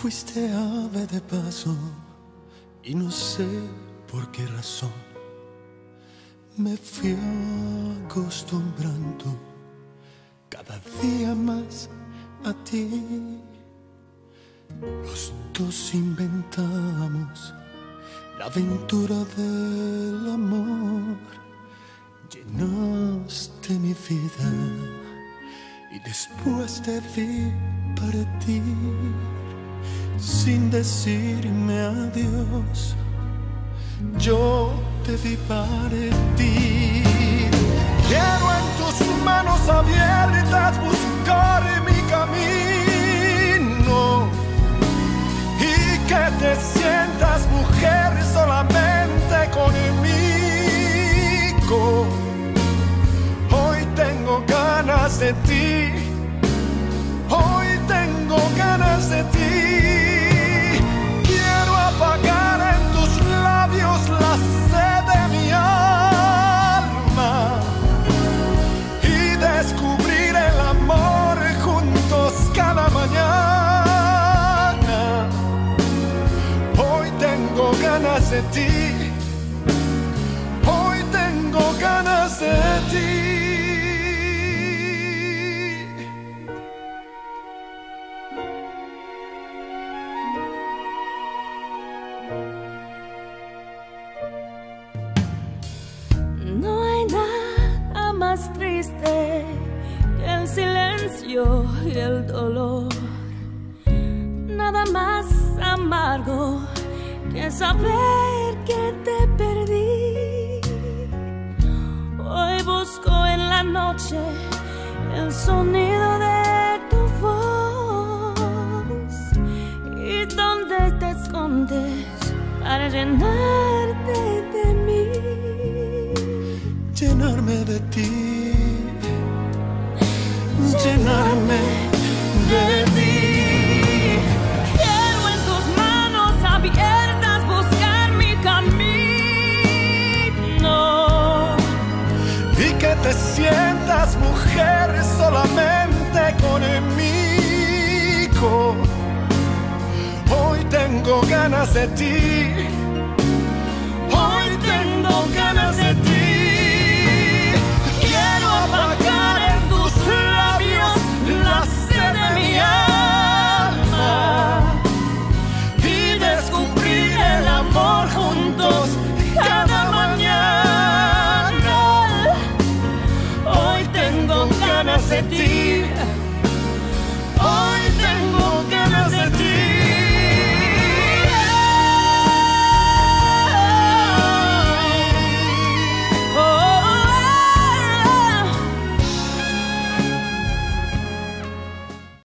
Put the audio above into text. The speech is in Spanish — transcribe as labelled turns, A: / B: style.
A: Fuiste ave de paso y no sé por qué razón me fui acostumbrando cada día más a ti. Los dos inventamos la aventura del amor. Llenaste mi vida y después te vi partir sin decirme adiós. Yo te vi partir. Quiero en tus manos abiertas buscar mi camino y que te sientas mujer solamente conmigo. Hoy tengo ganas de ti. Ganas de ti. Hoy tengo ganas de ti.
B: No hay nada más triste que el silencio y el dolor. Nada más amargo que saber que te perdí. Hoy busco en la noche el sonido de tu voz y donde te escondes para llenarte de mí.
A: llenarme de ti, llenarme de ti. Mujer solamente conmigo. Hoy tengo ganas de ti. de.